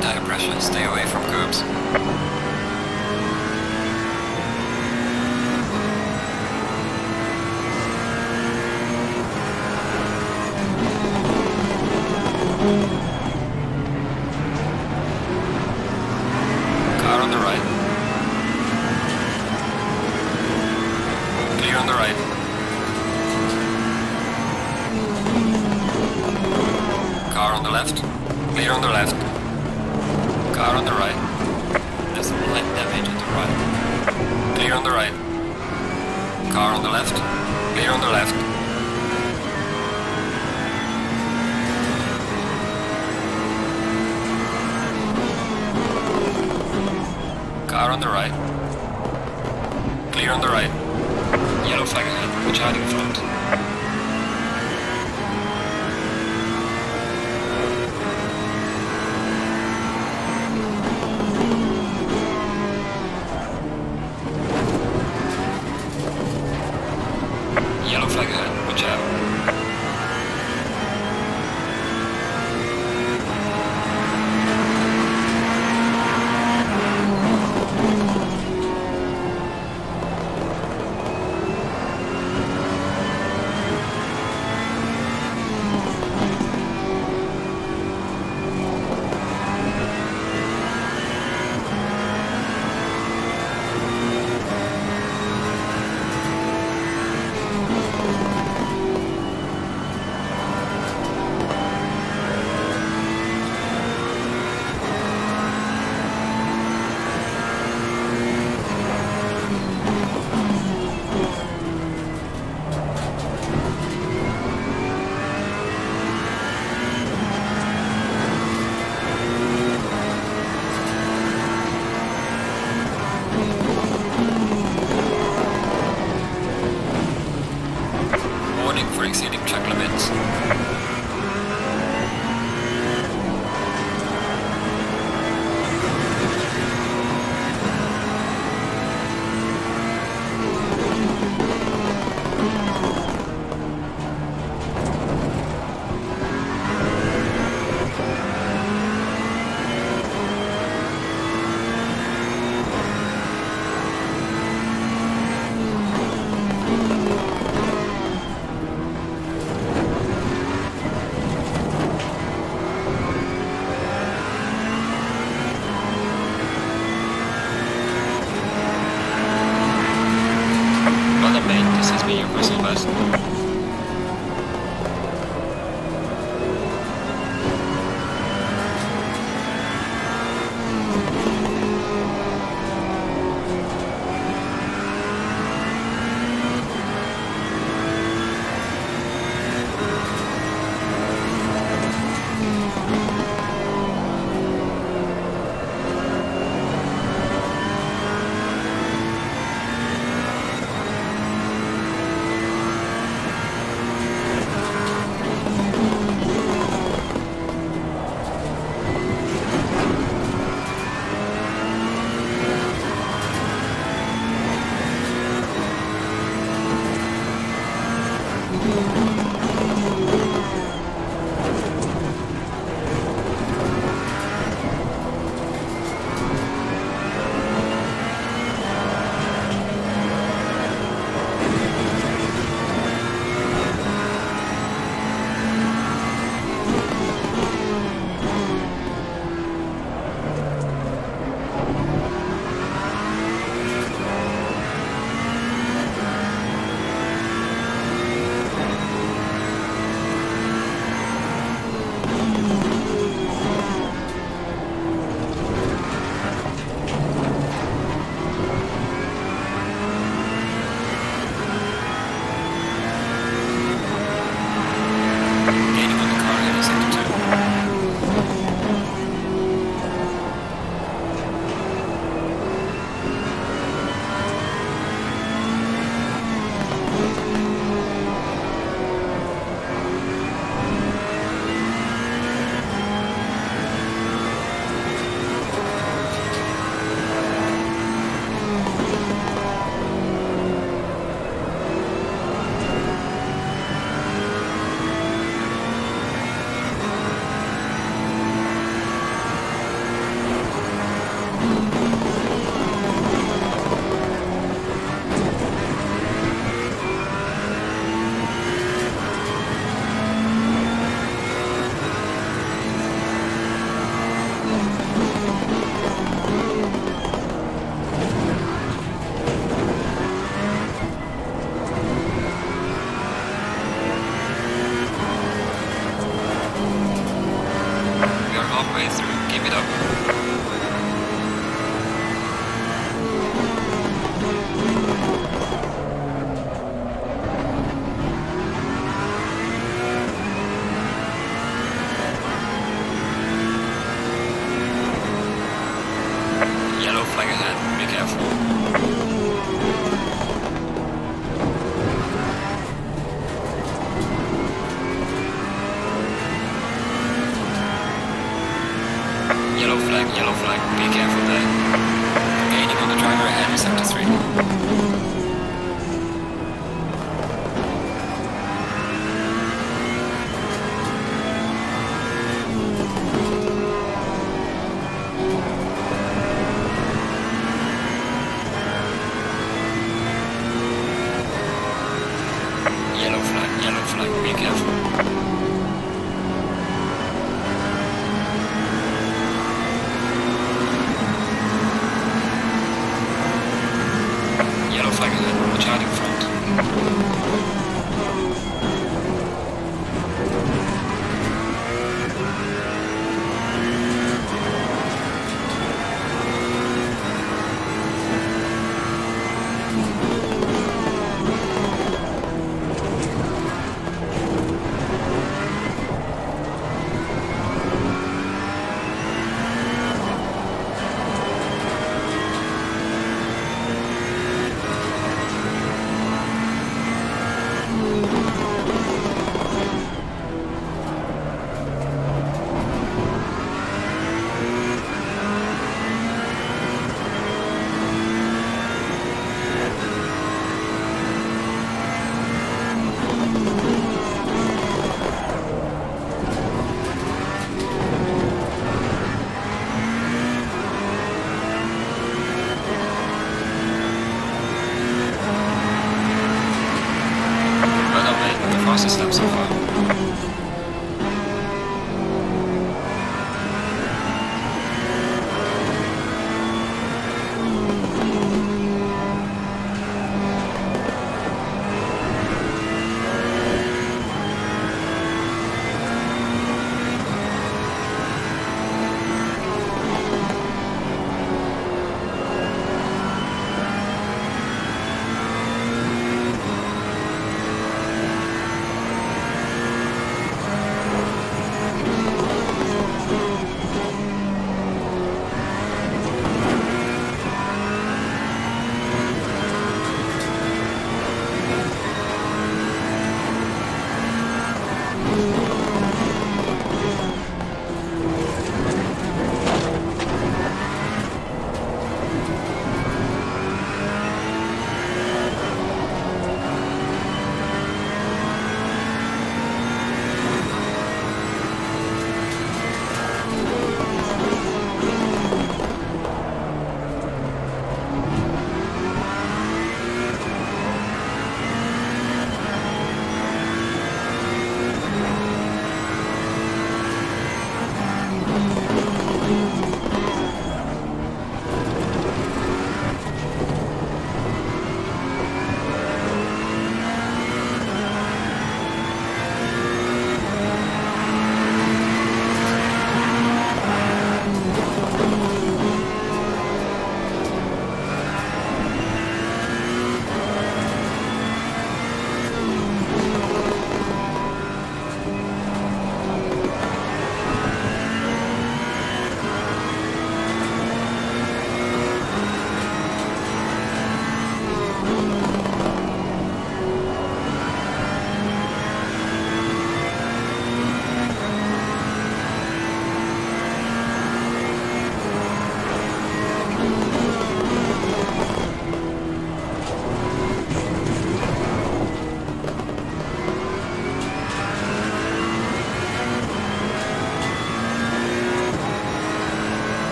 Tire pressure, stay away from curbs. Car on the right. Clear on the right. Car on the left. Clear on the left. Car on the right. There's some light damage on the right. Clear on the right. Car on the left. Clear on the left. Car on the right. Clear on the right. Yellow flag ahead. Out in front.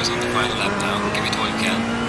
focus on the final lap now. Give it all you can.